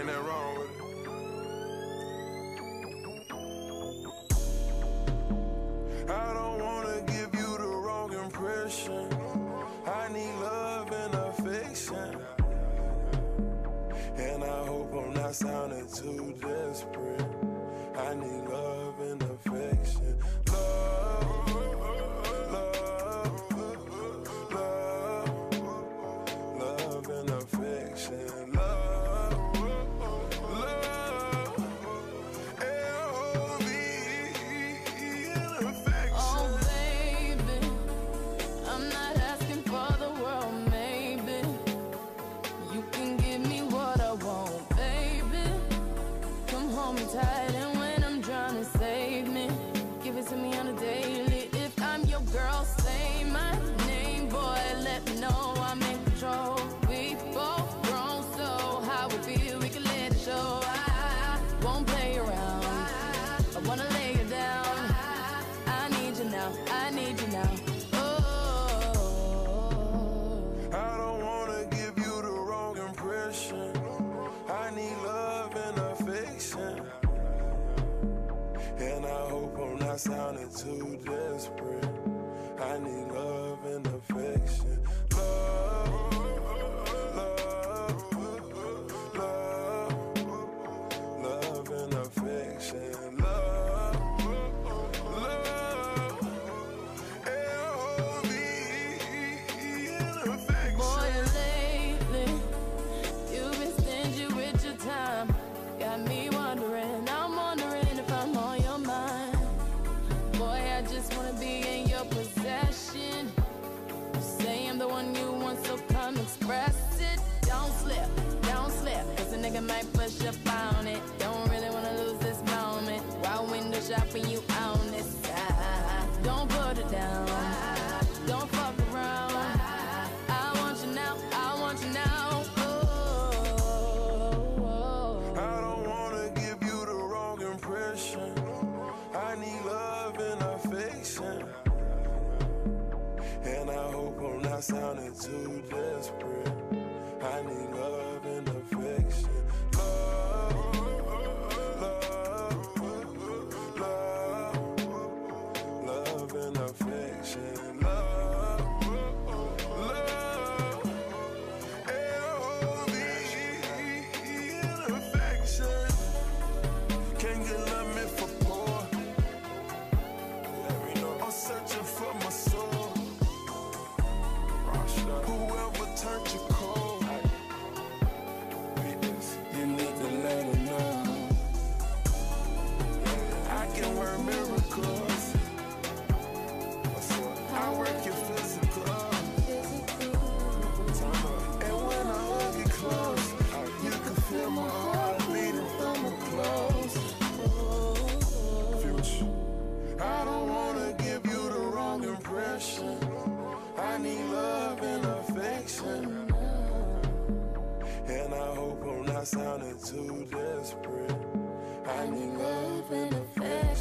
Ain't nothing wrong with it. I don't wanna give you the wrong impression. I need love and affection. And I hope I'm not sounding too desperate. I need love and affection. time. I sounded too desperate. I need love and affection. keeping you on this side. Don't put it down. Don't fuck around. I want you now. I want you now. Oh, oh, oh. I don't wanna give you the wrong impression. I need love and affection. And I hope I'm not sounding too desperate. approach. I don't wanna give you the wrong impression. I need love and affection. And I hope I'm not sounding too desperate. I need love and affection.